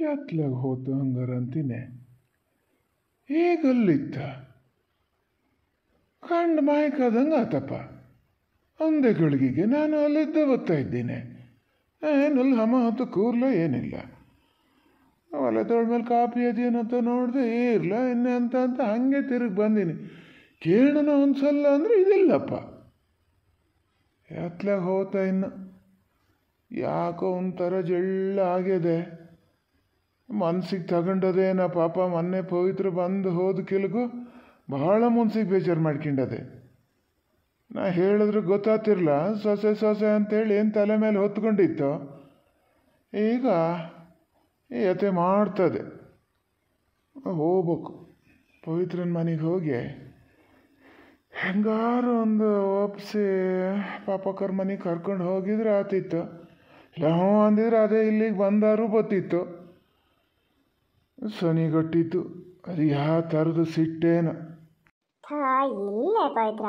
ಎತ್ಲಾಗ ಹೋತು ಹಂಗಾರ ಅಂತೀನಿ ಈಗಲ್ಲಿತ್ತ ಕಂಡು ಮಾಯ್ಕಾದಂಗೆ ಆತಪ್ಪ. ಅಂದೆ ಗಳಿಗೆಗೆ ನಾನು ಅಲ್ಲಿದ್ದ ಬರ್ತಾ ಇದ್ದೀನಿ. ಏನಲ್ಲಿ, ಹಮ ಹತ್ತು ಕೂರ್ಲ ಏನಿಲ್ಲ. ಹೊಲದೊಳ ಮೇಲೆ ಕಾಪಿ ಅದೇನಂತ ನೋಡಿದೆ ಇರಲ ಇನ್ನೆ ಅಂತ ಅಂತ ಹಂಗೆ ತಿರುಗಿ ಬಂದೀನಿ. ಕೇಳೋಣ ಒಂದ್ಸಲ ಅಂದರೆ ಇದಿಲ್ಲಪ್ಪ. ಎತ್ಲಾಗ ಹೋತ ಇನ್ನು. ಯಾಕೋ ಒಂಥರ ಜಳ್ಳ ಆಗಿದೆ. ಮನ್ಸಿಗೆ ತಗೊಂಡದೇನ ಪಾಪ ಮೊನ್ನೆ ಪವಿತ್ರ ಬಂದು ಹೋದ ಕೆಲಗು ಬಹಳ ಮನ್ಸಿಗೆ ಬೇಜಾರು ಮಾಡ್ಕೊಂಡದೆ. ನಾ ಹೇಳಿದ್ರೆ ಗೊತ್ತಾತಿರ್ಲ, ಸೊಸೆ ಸೊಸೆ ಅಂತೇಳಿ ಏನು ತಲೆ ಮೇಲೆ ಹೊತ್ಕೊಂಡಿತ್ತು, ಈಗ ಯತೆ ಮಾಡ್ತದೆ. ಹೋಗ್ಬೇಕು. ಪವಿತ್ರನ ಮನೆಗೆ ಹೋಗಿ ಹೆಂಗಾರು ಒಂದು ಒಪ್ಸಿ ಪಾಪಕ್ಕರ ಮನೆಗೆ ಕರ್ಕೊಂಡು ಹೋಗಿದ್ರೆ ಆತಿತ್ತು. ಇಲ್ಲ ಹ್ಞೂ ಅಂದಿದ್ರೆ ಅದೇ ಇಲ್ಲಿಗೆ ಬಂದಾರು ಬತ್ತಿತ್ತು ಸನಿಗಟ್ಟಿತ್ತು ಅದು ಯಾವ ಥರದ ಸಿಟ್ಟೇನು? ಇಲ್ಲೇ ಪವಿತ್ರ.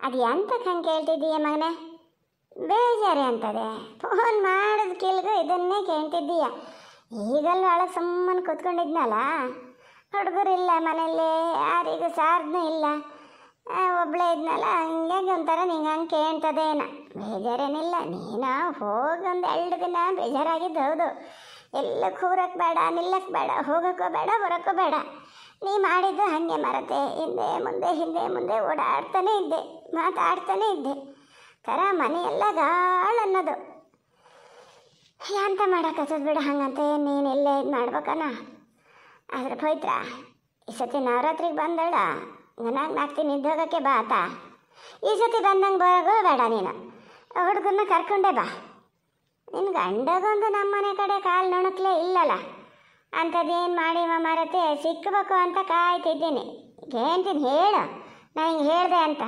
ಅದು ಎಂತಕ್ಕೆ ಹಂಗೆ ಕೇಳ್ತಿದ್ದೀಯ ಮಗನೇ? ಬೇಜಾರಿ ಅಂತದೆ. ಫೋನ್ ಮಾಡಿದ ಕೇಳಿದ್ರು ಇದನ್ನೇ ಕೇಳ್ತಿದ್ದೀಯ. ಈಗಲ್ಲ ಒಳಗೆ ಸುಮ್ಮನೆ ಕೂತ್ಕೊಂಡಿದ್ನಲ್ಲ? ಹುಡುಗರಿಲ್ಲ ಮನೆಯಲ್ಲಿ, ಯಾರಿಗೂ ಸಾರ್ನೂ ಇಲ್ಲ. ಒಬ್ಬಳೇ ಇದ್ನಲ್ಲ, ಹಂಗಾಗಿ ಒಂಥರ ನಿಂಗೆ ಹಂಗೆ ಕೇಳ್ತದೇನ. ಬೇಜಾರೇನಿಲ್ಲ, ನೀನು ಹೋಗಿ ಒಂದು ಎರಡು ದಿನ ಬೇಜಾರಾಗಿದ್ದು ಹೌದು. ಎಲ್ಲ ಕೂರಕ್ಕೆ ಬೇಡ ನಿಲ್ಲಕ್ಕೆ ಬೇಡ, ಹೋಗೋಕ್ಕೂ ಬೇಡ, ಬರೋಕ್ಕೂ ಬೇಡ. ನೀ ಮಾಡಿದ್ದು ಹಾಗೆ ಮರತೆ, ಹಿಂದೆ ಮುಂದೆ ಹಿಂದೆ ಮುಂದೆ ಓಡಾಡ್ತಾನೆ ಇದ್ದೆ, ಮಾತಾಡ್ತಾನೆ ಇದ್ದೆ. ಕರ ಮನೆಯೆಲ್ಲ ಗಾಳ್ ಅನ್ನೋದು ಎಂತ ಮಾಡೋಕ್ಕತ್ತದ ಬಿಡ ಹಂಗಂತೆ, ನೀನು ಇಲ್ಲೇ ಇದು ಮಾಡ್ಬೇಕನ? ಆದ್ರೆ ಪವಿತ್ರ, ಈ ಸತಿ ನವರಾತ್ರಿಗೆ ಬಂದಳ? ನನಗೆ ನಾಕ್ತೀನಿ ನಿದ್ದೋಗಕ್ಕೆ ಬಾ ಆತ. ಈ ಸತಿ ಬಂದಂಗೆ ಬರೋಗೋ ಬೇಡ ನೀನು. ಹುಡುಗನ್ನ ಕರ್ಕೊಂಡೆ ಬಾ. ನಿನ್ನ ಗಂಡಗೊಂದು ನಮ್ಮನೆ ಕಡೆ ಕಾಲು ನುಣುಕ್ಲೇ ಇಲ್ಲಲ್ಲ ಅಂಥದ್ದೇನು ಮಾಡಿ ಮಾರತೆ ಸಿಕ್ಕಬೇಕು ಅಂತ ಕಾಯ್ತಿದ್ದೀನಿ. ಹೇಳ್ತೀನಿ ಹೇಳು, ನಾ ಹಿಂಗೆ ಹೇಳಿದೆ ಅಂತ.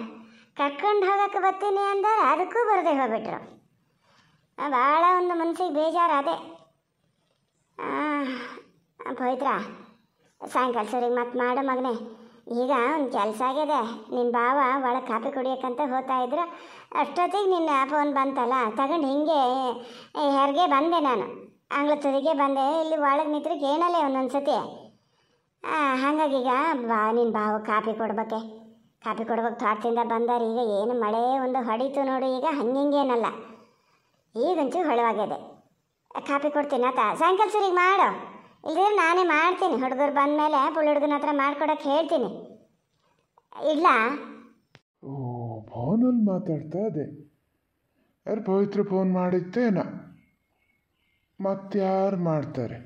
ಕರ್ಕೊಂಡು ಹೋಗಕ್ಕೆ ಬರ್ತೀನಿ ಅಂದರೆ ಅದಕ್ಕೂ ಬರದೆ ಹೋಗ್ಬಿಟ್ರು. ಭಾಳ ಒಂದು ಮನ್ಸಿಗೆ ಬೇಜಾರು ಅದೇ ಪವಿತ್ರ, ಸಾಯಂಕಾಲ ಸರಿ ಮತ್ತೆ ಮಾಡು ಮಗನೇ. ಈಗ ಒಂದು ಕೆಲಸ ಆಗಿದೆ. ನಿನ್ನ ಭಾವ ಒಳಗೆ ಕಾಫಿ ಕುಡಿಯೋಕ್ಕಂತ ಹೋಗ್ತಾ ಇದ್ರು. ಅಷ್ಟೊತ್ತಿಗೆ ನಿನ್ನ ಫೋನ್ ಬಂತಲ್ಲ? ತಗೊಂಡು ಹಿಂಗೆ ಹೆರಿಗೆ ಬಂದೆ ನಾನು. ಆಂಗ್ಲತ್ತದಿಗೆ ಬಂದೆ. ಇಲ್ಲಿ ಒಳಗೆ ನಿಂತ್ರೆ ಏನಲ್ಲ ಒಂದೊಂದು ಸತಿ ಹಾಗಾಗಿ ಈಗ ಬಾ ನಿನ್ನ ಭಾವ ಕಾಫಿ ಕೊಡ್ಬೇಕೆ. ಕಾಫಿ ಕೊಡ್ಬೇಕು ತೋಟದಿಂದ ಬಂದಾರ. ಈಗ ಏನು ಮಳೆ ಒಂದು ಹೊಡೀತು ನೋಡು. ಈಗ ಹಂಗಿಂಗೇನಲ್ಲ. ಈಗಂಚು ಹೊಳವಾಗಿದೆ. ಕಾಫಿ ಕೊಡ್ತೀನಿ ಆತ. ಸಾಯಂಕಾಲ ಸರಿಗೆ ಮಾಡು. ಇಲ್ದಿದ್ರೆ ನಾನೇ ಮಾಡ್ತೀನಿ. ಹುಡುಗರು ಬಂದಮೇಲೆ ಮೇಲೆ ಹುಡುಗನ ಹತ್ರ ಮಾಡ್ಕೊಡಕ್ಕೆ ಹೇಳ್ತೀನಿ. ಇಲ್ಲ. ಓ, ಫೋನಲ್ಲಿ ಮಾತಾಡ್ತಾ ಇದೆ. ಯಾರು ಪವಿತ್ರ ಫೋನ್ ಮಾಡಿದ್ದೇನ ಮತ್ತಾರು ಮಾಡ್ತಾರೆ?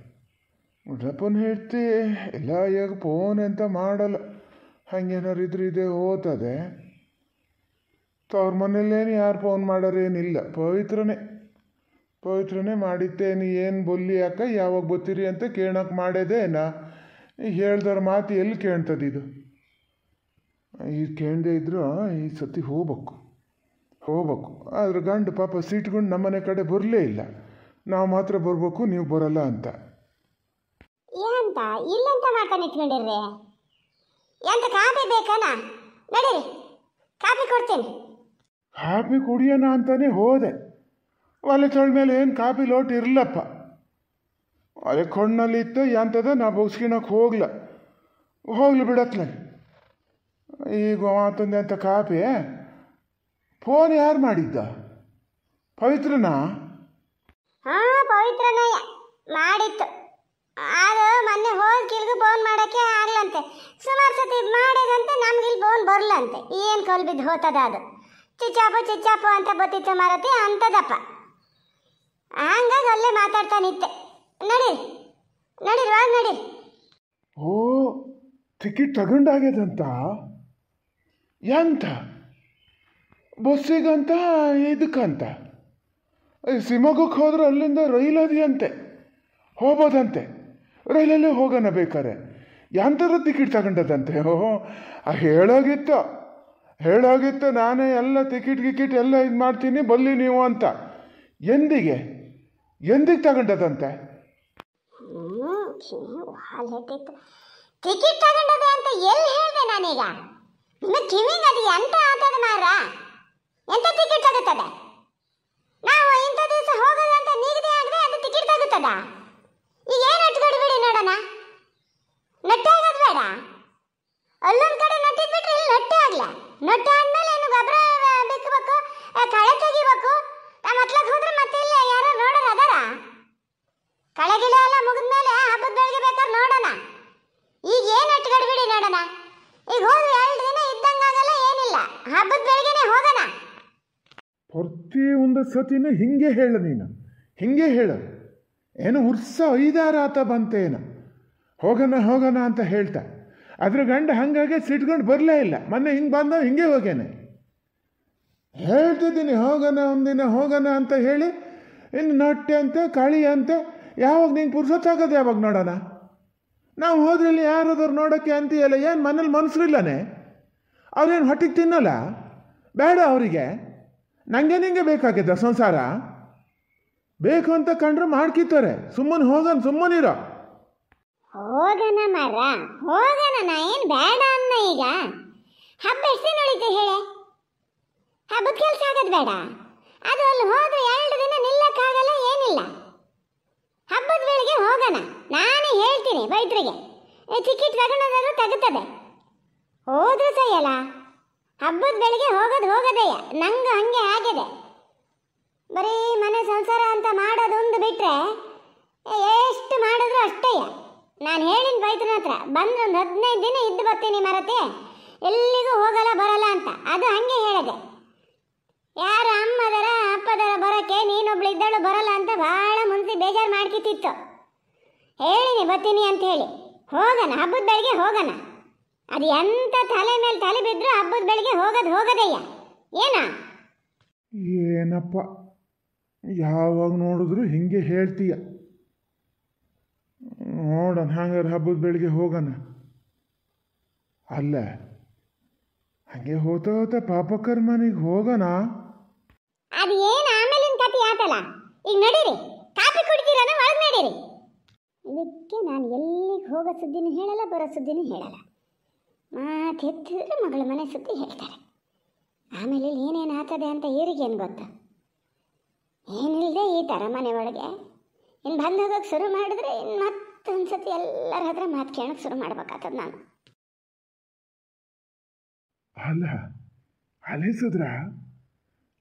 ಫೋನ್ ಹೇಳ್ತಿ, ಇಲ್ಲ, ಈಗ ಫೋನ್ ಅಂತ ಮಾಡಲ್ಲ. ಹಂಗೇನಾರು ಇದ್ರೆ ಇದೆ ಹೋತದೆ. ತವ್ರ ಮನೇಲೇನು ಯಾರು ಫೋನ್ ಮಾಡೋರೇನಿಲ್ಲ ಪವಿತ್ರನೇ. ಪವಿತ್ರನೇ ಮಾಡಿತ್ತೇನು ಏನು ಬೊಲ್ಲಿ ಅಕ್ಕ? ಯಾವಾಗ ಬತ್ತೀರಿ ಅಂತ ಕೇಳೋಕೆ ಮಾಡೋದೇನ ಹೇಳ್ದವ್ರ ಮಾತು ಎಲ್ಲಿ ಕೇಳ್ತದೆ ಇದು? ಈಗ ಕೇಳದೆ ಇದ್ರು ಈ ಸತಿ ಹೋಗ್ಬೇಕು ಹೋಗ್ಬೇಕು. ಆದ್ರೆ ಗಂಡು ಪಾಪ ಸೀಟ್ಕೊಂಡು ನಮ್ಮನೆ ಕಡೆ ಬರಲೇ ಇಲ್ಲ. ನಾವು ಮಾತ್ರ ಬರಬೇಕು ನೀವು ಬರಲ್ಲ ಅಂತ. ಏನಂತ? ಇಲ್ಲಂತ ಇಟ್ಕೊಂಡಿರ್ರಿ ಎಂತ ಕಾಫಿ ಬೇಕಾನ? ನಡೀರಿ ಕಾಫಿ ಕೊಡ್ತೀನಿ. ಕಾಫಿ ಕುಡಿಯೋಣ ಅಂತಾನೆ ಹೋದೆ. ಒಲೆ ತೊಳ ಮೇಲೆ ಏನು ಕಾಪಿ ಲೋಟ್ ಇರಲಪ್ಪ. ಒಲೆ ಕೊಣ್ಣಲ್ಲಿ ಇತ್ತು ಎಂತದ ನಾ ಬಗ್ಸ್ಕೊಳಕ್ಕೆ ಹೋಗ್ಲ. ಹೋಗ್ಲಿ ಬಿಡತ್ಲೆ. ಈಗ ಮಾತಂದೆ ಅಂತ ಕಾಪಿ ಫೋನ್ ಯಾರು ಮಾಡಿದ್ದ? ಪವಿತ್ರನಾ? ಹಾ ಪವಿತ್ರನಯ್ಯ ಮಾಡಿತ್ತು. ಅದು ಮೊನ್ನೆ ಹೋಗಿ ಕಿಲ್ಗು ಫೋನ್ ಮಾಡೋಕ್ಕೆ ಆಗ್ಲಂತೆ. ಸುಮಾರು ಸತಿ ಮಾಡಿದಂತೆ ನಮ್ಗೆ ಇಲ್ಲಿ ಫೋನ್ ಬರ್ಲಂತೆ. ಏನು ಕಲ್ ಬಿದ್ದು ಹೋತದ ಅದು. ಚಿಚ್ಚಾಪು ಚಿಚ್ಚಾಪು ಅಂತ ಬತ್ತಿತ್ತು ಮಾರತಿ ಅಂತದಪ್ಪ ಹಂಗಾಗಿ ಅಲ್ಲೇ ಮಾತಾಡ್ತಾನಿತ್ತೆ ನಡಿ ನಡಿ ಒಳಗೆ ನಡಿ. ಓ ಟಿಕೆಟ್ ತಗೊಂಡಾಗ್ಯದಂತ? ಎಂತ? ಬಸ್ಸಿಗಂತ, ಇದಕ್ಕಂತ? ಶಿವಮೊಗ್ಗಕ್ಕೆ ಹೋದ್ರೆ ಅಲ್ಲಿಂದ ರೈಲದಿಯಂತೆ ಹೋಗೋದಂತೆ ರೈಲಲ್ಲಿ ಹೋಗೋಣ ಬೇಕಾರೆ ಎಂಥದ್ದು ಟಿಕೆಟ್ ತಗೊಂಡದಂತೆ? ಓ ಹೇಳೋಗಿತ್ತು. ಹೇಳೋಗಿತ್ತು, ನಾನೇ ಎಲ್ಲ ಟಿಕೆಟ್ ಗಿಕಿಟ್ ಎಲ್ಲ ಇದು ಮಾಡ್ತೀನಿ ಬಲ್ಲಿ ನೀವು ಅಂತ. ಎಂದಿಗೆ? ಎಂದಿಗೆ ತಗೊಂಡದಂತೆ? ಟಿಕೆಟ್ ತಗೊಂಡದೆ ಅಂತ ಎಲ್ಲಿ ಹೇಳಿದೆ ನಾನೀಗ? ನಿನ್ನ ಕಿವಿಗೆ ಅದು ಎಂತ ಆತದ ಮಾರ ಎಂತ ಟಿಕೆಟ್ ತಗುತ್ತದೆ ನಾವು ಇಂಥ ದಿವಸ ಹೋಗೋದು ಅಂತ ನಿಗದಿ ಆಗದೆ ಅದು ಟಿಕೆಟ್ ತಗುತ್ತದ ಈಗ ಏನು ಅಟ್ಕೊಂಡು ಬಿಡಿ ನೋಡೋಣ. ನಟ್ಟೆ ಆಗೋದು ಬೇಡ. ಅಲ್ಲೊಂದು ಕಡೆ ನಟ್ಟಿದ್ಬಿಟ್ರೆ ಇಲ್ಲಿ ನಟ್ಟೆ ಆಗಲ್ಲ. ನಟ್ಟೆ ಆದ್ಮೇಲೆ ಏನು ಗೊಬ್ಬರ ಬಿಕ್ಕಬೇಕು ಆ, ಕಳೆ ತೆಗಿಬೇಕು ಆ ಮತ್ಲಕ್ ಹೋದ್ರೆ ಮತ್ತೆ ಇಲ್ಲಿ ಯಾರೋ ನೋಡೋರು ಅದಾರ ಕಳೆ ಗಿಳೆ ಎಲ್ಲ ಮುಗಿದ್ಮೇಲೆ ಹಬ್ಬದ ಬೆಳಗ್ಗೆ ಬೇಕಾದ್ರೆ ನೋಡೋಣ ಈಗ ಏನು ಅಟ್ಗಡಿ ಬಿಡಿ ನೋಡೋಣ ಈಗ ಹೋದ್ರೆ ಎರಡು ದಿನ ಇದ್ದಂಗಾಗಲ್ಲ ಏನಿಲ್ಲ ಹಬ್ಬದ ಬೆಳಗ್ಗೆನೆ ಹೋಗೋಣ ಪ್ರತಿಯೊಂದು ಸತಿನೂ ಹಿಂಗೆ ಹೇಳು ನೀನು. ಹಿಂಗೆ ಹೇಳು. ಏನು ಉರ್ಸ ಐದಾರು ಆತ ಬಂತೇನು ಹೋಗೋಣ ಹೋಗೋಣ ಅಂತ ಹೇಳ್ತಾ. ಅದ್ರ ಗಂಡ ಹಂಗಾಗಿ ಸಿಟ್ಕೊಂಡು ಬರಲೇ ಇಲ್ಲ. ಮೊನ್ನೆ ಹಿಂಗೆ ಬಂದವ ಹಿಂಗೆ ಹೋಗ್ಯಾನೆ. ಹೇಳ್ತಿದ್ದೀನಿ ಹೋಗೋಣ ಒಂದಿನ ಹೋಗೋಣ ಅಂತ ಹೇಳಿ, ಇನ್ನು ನಟ್ಟೆ ಅಂತೆ, ಕಳಿ ಅಂತೆ, ಯಾವಾಗ ನಿಂಗೆ ಪುರ್ಸೊತ್ತಾಗೋದು ಯಾವಾಗ ನೋಡೋಣ? ನಾವು ಹೋದ್ರಲ್ಲಿ ಯಾರಾದ್ರು ನೋಡೋಕ್ಕೆ ಅಂತೀಯಲ್ಲ, ಏನು ಮನೇಲಿ ಇಲ್ಲನೇ? ಅವ್ರೇನು ಹೊಟ್ಟಿಗೆ ತಿನ್ನಲ್ಲ? ಬೇಡ ಅವರಿಗೆ. ನನಗೆ ನಿಂಗೆ ಬೇಕಾಗಿದ್ದ ಸಂಸಾರ? ಬೇಕು ಅಂತ ಕಂಡ್ರೆ ಮಾಡ್ಕಿತ್ತಾರೆ. ಸುಮ್ಮನೆ ಹೋಗನ್ ಸುಮ್ಮನಿರೋ ಹೋಗೋಣ ಮರ, ಹೋಗನ, ನಾ ಏನು ಬೇಡ ಅನ್ನ ಈಗ. ಹಬ್ಬ ಎಷ್ಟು ಉಳಿತು ಹೇಳೆ? ಹಬ್ಬದ ಕೆಲಸ ಆಗೋದು ಬೇಡ. ಅದು ಅಲ್ಲಿ ಹೋದ್ರೆ ಎರಡು ದಿನ ನಿಲ್ಲಕ್ಕಾಗಲ್ಲ, ಏನಿಲ್ಲ. ಹಬ್ಬದ ವೇಳೆಗೆ ಹೋಗೋಣ ನಾನೇ ಹೇಳ್ತೀನಿ ಬೈದ್ರಿಗೆ ಟಿಕೆಟ್ ತಗೊಳ್ಳೋದಾದ್ರೂ ತಗುತ್ತದೆ ಹೋದ್ರೆ ಸೈಯಲ್ಲ ಹಬ್ಬದ ಬೆಳಿಗ್ಗೆ ಹೋಗೋದು ಹೋಗೋದಯ್ಯ ನಂಗೆ ಹಂಗೆ ಆಗಿದೆ. ಬರೀ ಮನೆ ಸಂಸಾರ ಅಂತ ಮಾಡೋದೊಂದು ಬಿಟ್ರೆ ಎಷ್ಟು ಮಾಡಿದ್ರು ಅಷ್ಟೇಯ ನಾನು ಹೇಳಿನ ಬೈತನ ಹತ್ರ ಬಂದು ಒಂದು ಹದಿನೈದು ದಿನ ಇದ್ದು ಬರ್ತೀನಿ ಮರತೆ ಎಲ್ಲಿಗೂ ಹೋಗಲ್ಲ, ಬರಲ್ಲ ಅಂತ. ಅದು ಹಂಗೆ ಹೇಳಿದೆ. ಯಾರು ಅಮ್ಮದರ ಅಪ್ಪದರ ಬರೋಕ್ಕೆ ನೀನೊಬ್ಳು ಇದ್ದಳು, ಬರಲ್ಲ ಅಂತ ಭಾಳ ಮುಂಚೆ ಬೇಜಾರು ಮಾಡ್ಕಿತ್ತಿತ್ತು. ಹೇಳಿನಿ, ಬರ್ತೀನಿ ಅಂತ ಹೇಳಿ. ಹೋಗೋಣ, ಹಬ್ಬದ ಬೆಳಿಗ್ಗೆ ಹೋಗೋಣ. ಅದು ಎಂತ ತಲೆ ಮೇಲೆ ತಲೆ ಬಿದ್ರು ಹಬ್ಬದ ಬೆಳಿಗ್ಗೆ ಹೋಗೋದು ಹೋಗದಯ್ಯ ಏನ? ಏನಪ್ಪ? ಯಾವಾಗ ನೋಡಿದ್ರು ಹಿಂಗೆ ಹೇಳ್ತೀಯ. ನೋಡೋಣ ಹಂಗಾರೆ ಹಬ್ಬದ ಬೆಳಿಗ್ಗೆ ಹೋಗೋಣ. ಅಲ್ಲ ಹಂಗೆ ಹೋತ ಹೋತ ಪಾಪಕ್ಕರ ಮನೆಗೆ ಹೋಗೋಣ. ಅದು ಏನು ಆಮೇಲಿನ ಕತೆ ಆತಲ್ಲ? ಈಗ ನಡೀರಿ ಕಾಫಿ ಕುಡಿತೀರನ ಒಳಗೆ ನಡೀರಿ. ಇದಕ್ಕೆ ನಾನು ಎಲ್ಲಿಗೆ ಹೋಗೋ ಸುದ್ದಿನೂ ಹೇಳಲ್ಲ ಬರೋ ಸುದ್ದಿನೂ ಹೇಳಲ್ಲ. ಮಾತು ಮಗಳ ಮನೆ ಸುದ್ದಿ ಹೇಳ್ತಾರೆ. ಆಮೇಲೆ ಏನೇನು ಆಗ್ತದೆ ಅಂತ ಏನು ಗೊತ್ತಾ? ಏನಿಲ್ಲದೆ ಈ ಥರ ಮನೆ ಒಳಗೆ. ಇನ್ನು ಬಂದು ಹೋಗೋಕೆ ಶುರು ಮಾಡಿದ್ರೆ ಇನ್ನು ಮತ್ತೊಂದು ಸತಿ ಎಲ್ಲರ ಹತ್ರ ಮಾತು ಕೇಳೋಕೆ ಶುರು ಮಾಡ್ಬೇಕಾಗ್ತದೆ ನಾನು. ಅಲ್ಲ, ಅಲಿಸಿದ್ರ?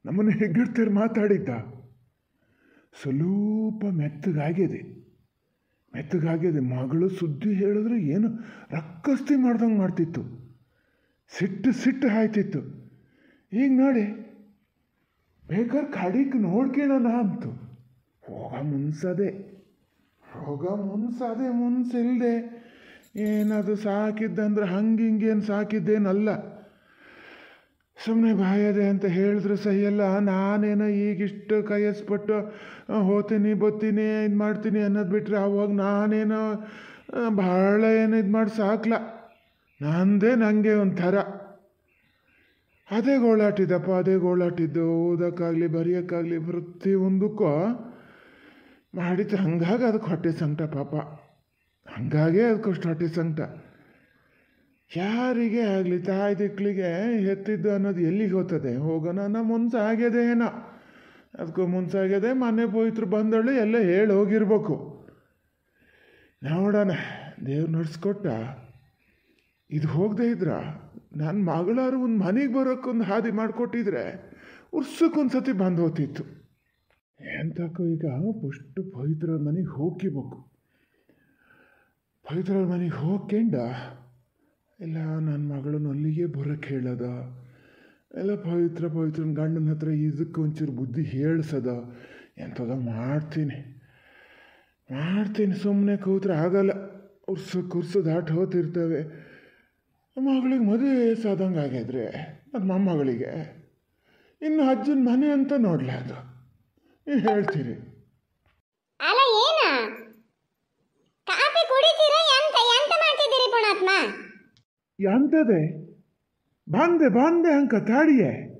ನಮ್ಮನ್ನು ಹೆಗ್ಗಿಡ್ತಾರೆ ಮಾತಾಡಿದ್ದ? ಸ್ವಲ್ಪ ಮೆತ್ತಗಾಗಿದೆ. ಮೆತ್ತಗಾಗಿದೆ ಮಗಳು ಸುದ್ದಿ ಹೇಳಿದ್ರೆ ಏನು ರಕ್ಕಸ್ತಿ ಮಾಡ್ದಂಗೆ ಮಾಡ್ತಿತ್ತು. ಸಿಟ್ಟು ಸಿಟ್ಟು ಹಾಯ್ತಿತ್ತು. ಈಗ ನೋಡಿ, ಬೇಕಾದ್ರೆ ಕಡಿಕ್ ನೋಡ್ಕೊಳ್ಳೋಣ ಅಂತು. ಹೋಗ ಮುನ್ಸದೆ ಹೋಗ ಮುನ್ಸದೆ ಮುನ್ಸಿಲ್ಲದೆ ಏನದು ಸಾಕಿದ್ದಂದ್ರೆ ಹಂಗೆ ಹಿಂಗೇನು ಸಾಕಿದ್ದೇನಲ್ಲ. ಸುಮ್ಮನೆ ಬಾಯದೆ ಅಂತ ಹೇಳಿದ್ರು ಸಹಿಯಲ್ಲ ನಾನೇನೋ ಈಗಿಷ್ಟು ಕೈಯಸ್ಬಿಟ್ಟು ಹೋತೀನಿ, ಬತ್ತೀನಿ, ಇದು ಮಾಡ್ತೀನಿ ಅನ್ನೋದು ಬಿಟ್ಟರೆ ಅವಾಗ ನಾನೇನೋ ಭಾಳ ಏನು ಇದು ಮಾಡಿ ಸಾಕ್ಲ. ನಂದೇ ನನಗೆ ಒಂಥರ. ಅದೇ ಗೋಳಾಟಿದ್ದಪ್ಪ ಅದೇ ಗೋಳಾಟಿದ್ದು, ಓದೋಕ್ಕಾಗಲಿ, ಬರೆಯೋಕ್ಕಾಗಲಿ ಪ್ರತಿಯೊಂದಕ್ಕೂ ಮಾಡಿದ್ರೆ ಹಂಗಾಗಿ ಅದಕ್ಕೆ ಹೊಟ್ಟೆ ಸಂಕಟ ಪಾಪ. ಹಂಗಾಗೇ ಅದಕ್ಕಷ್ಟು ಹೊಟ್ಟೆ ಸಂಕಟ. ಯಾರಿಗೆ ಆಗಲಿ ತಾಯಿ ದಿಕ್ಳಿಗೆ ಎತ್ತಿದ್ದು ಅನ್ನೋದು ಎಲ್ಲಿಗೆ ಹೋಗ್ತದೆ? ಹೋಗೋಣ ನಮ್ಮ ಮುನ್ಸ ಆಗ್ಯದೆ ಏನೋ. ಅದಕ್ಕೂ ಮುನ್ಸಾಗ್ಯದೆ ಮನೆ ಪೋಯ್ತರು ಬಂದಳು, ಎಲ್ಲ ಹೇಳಿ ಹೋಗಿರ್ಬೇಕು. ನೋಡೋಣ, ದೇವ್ರು ನಡೆಸ್ಕೊಟ್ಟ. ಇದು ಹೋಗದೆ ಇದ್ರ? ನನ್ನ ಮಗಳಾರು ಒಂದು ಮನೆಗೆ ಬರೋಕ್ಕೊಂದು ಹಾದಿ ಮಾಡಿಕೊಟ್ಟಿದ್ರೆ ಉರ್ಸಕ್ಕೊಂದು ಸತಿ ಬಂದು ಹೋಗ್ತಿತ್ತು. ಎಂತಕ್ಕೂ ಈಗ ಫಸ್ಟು ಪವಿತ್ರ ಮನೆಗೆ ಹೋಗಿಬೇಕು ಪವಿತ್ರ ಮನೆಗೆ ಹೋಗ್ಕೊಂಡ ಇಲ್ಲ ನನ್ನ ಮಗಳನ್ನು ಅಲ್ಲಿಗೆ ಬರೋಕ್ಕೆ ಹೇಳದ. ಎಲ್ಲ ಪವಿತ್ರ ಪವಿತ್ರ ಗಂಡನ ಹತ್ರ ಇದಕ್ಕೆ ಒಂಚೂರು ಬುದ್ಧಿ ಹೇಳ್ಸದ. ಎಂಥದ ಮಾಡ್ತೀನಿ. ಮಾಡ್ತೀನಿ ಸುಮ್ಮನೆ ಕೂತ್ರೆ ಆಗಲ್ಲ. ಉರ್ಸು ಕುರ್ಸು ದಾಟ್ ಹೋತಿರ್ತವೆ. ಮಗಳಿಗೆ ಮದುವೆ ಸಾದಂಗೆ ಆಗಿದ್ರೆ ಅದು ಮೊಮ್ಮಗಳಿಗೆ. ಇನ್ನು ಅಜ್ಜನ ಮನೆ ಅಂತ ನೋಡ್ಲಾರ್ದು. ನೀವು ಹೇಳ್ತೀರಿ. ಮಾಡ್ತಿದ್ದೀರಿ ಪುಣಾತ್ಮ ಎಂತದೆ ಬಂದೆ ಬಂದೆ ಅಂಕ ತಾಡಿಯೇ